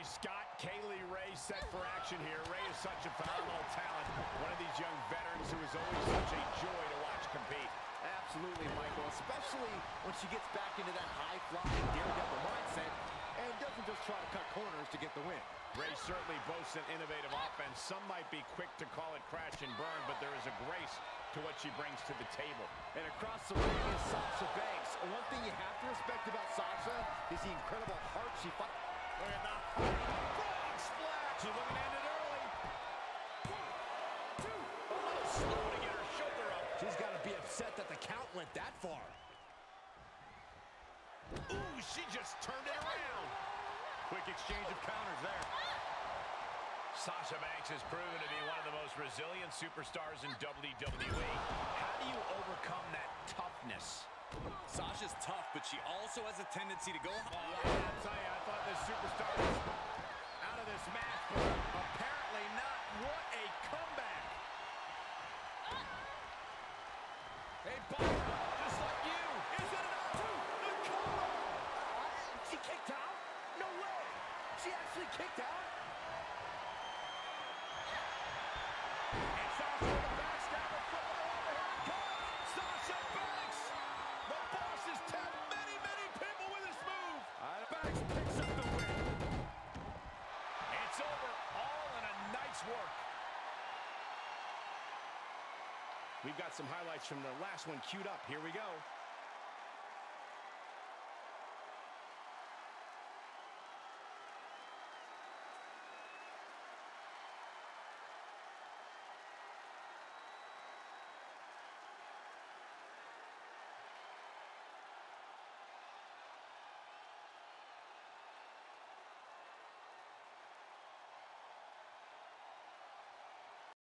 Corey Scott, Kay Lee Ray set for action here. Ray is such a phenomenal talent. One of these young veterans who is always such a joy to watch compete. Absolutely, Michael, especially when she gets back into that high-flying, daredevil mindset and doesn't just try to cut corners to get the win. Ray certainly boasts an innovative offense. Some might be quick to call it crash and burn, but there is a grace to what she brings to the table. And across the ring is Sasha Banks. One thing you have to respect about Sasha is the incredible heart she fights. Look at that. Frog splash. She's looking to it early. One, two. Slow to get her shoulder up. She's got to be upset that the count went that far. Ooh, she just turned it around. Quick exchange of counters there. Sasha Banks has proven to be one of the most resilient superstars in WWE. How do you overcome that toughness? Sasha's tough, but she also has a tendency to go... Oh, yeah, Hey, Byron, just like you. Is it enough to the cover? She kicked out? No way. She actually kicked out? Work. We've got some highlights from the last one queued up. Here we go.